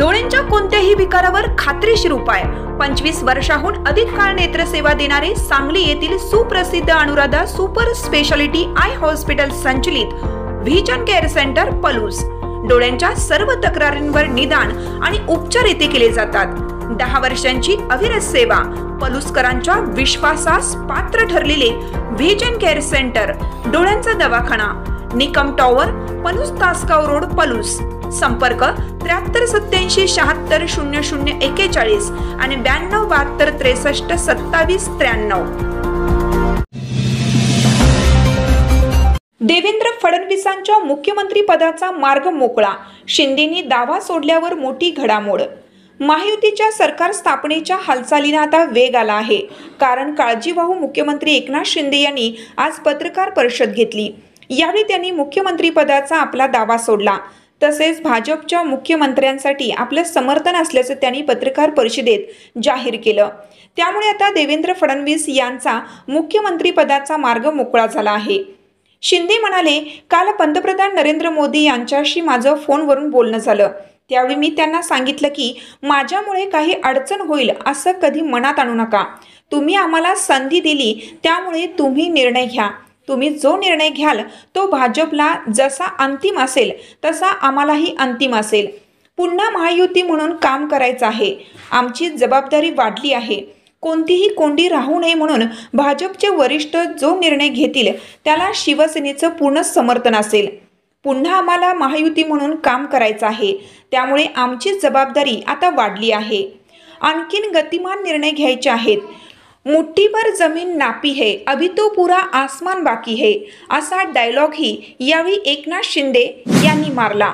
डोळ्यांच्या कोणत्याही विकारावर खात्रीशीर उपाय पंचवीस वर्षाहून अधिक काळ नेत्रसेवा देणारे सांगली येथील सुप्रसिद्ध Anuradha super speciality eye hospital संचलित व्हिजन केअर सेंटर पलूस. डोळ्यांच्या सर्व तक्रारींवर निदान आणि उपचार येथे केले जातात. दहा वर्षांची अविरत सेवा. पलुसकरांच्या विश्वासास पात्र ठरलेले व्हिजन केअर सेंटर डोळ्यांचा दवाखाना. Nikam tower Palus Tasgaon road Palus. संपर्क त्र्याहत्तर सत्याऐंशी शहात्तर शून्य शून्य एकेचाळीस आणि ब्याण्णव बहात्तर त्रेसष्ट सत्तावीस त्र्याण्णव. देवेंद्र फडणवीसांच्या मुख्यमंत्री पदाचा मार्ग मोकळा. शिंदेनी दावा सोडल्यावर मोठी घडामोड. महायुतीच्या सरकार स्थापनेच्या हालचालींना आता वेग आला आहे. कारण काळजीवाहू मुख्यमंत्री एकनाथ शिंदे यांनी आज पत्रकार परिषद घेतली. यावेळी त्यांनी मुख्यमंत्रीपदाचा आपला दावा सोडला. तसेच भाजपच्या मुख्यमंत्र्यांसाठी आपलं समर्थन असल्याचं त्यांनी पत्रकार परिषदेत जाहीर केलं. त्यामुळे आता देवेंद्र फडणवीस यांचा मुख्यमंत्रीपदाचा मार्ग मोकळा झाला आहे. शिंदे म्हणाले काल पंतप्रधान नरेंद्र मोदी यांच्याशी माझं फोनवरून बोलणं झालं. त्यावेळी मी त्यांना सांगितलं की माझ्यामुळे काही अडचण होईल असं कधी मनात आणू नका. तुम्ही आम्हाला संधी दिली त्यामुळे तुम्ही निर्णय घ्या. तुम्ही जो निर्णय घ्याल तो भाजपला जसा अंतिम असेल तसा आम्हालाही अंतिम असेल. पुन्हा महायुती म्हणून काम करायचं आहे. आमची जबाबदारी वाढली आहे. कोणतीही कोंडी राहू नये म्हणून भाजपचे वरिष्ठ जो निर्णय घेतील त्याला शिवसेनेचं पूर्ण समर्थन असेल. पुन्हा आम्हाला महायुती म्हणून काम करायचं आहे. त्यामुळे आमची जबाबदारी आता वाढली आहे. आणखीन गतिमान निर्णय घ्यायचे आहेत. मुठ्ठीभर जमीन नापी है अभी तो पुरा आसमान बाकी है असा डायलॉगही यावेळी एकनाथ शिंदे यांनी मारला.